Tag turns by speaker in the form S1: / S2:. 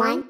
S1: One,